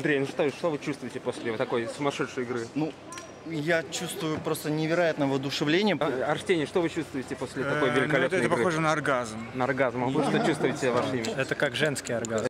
Андрей, ну что, что вы чувствуете после вот такой сумасшедшей игры? Ну, я чувствую просто невероятное воодушевление. А, Арсений, что вы чувствуете после такой э, великолепной ну, это, это похоже на оргазм. На оргазм. А вы что чувствуете ваше имя? Это как женский оргазм.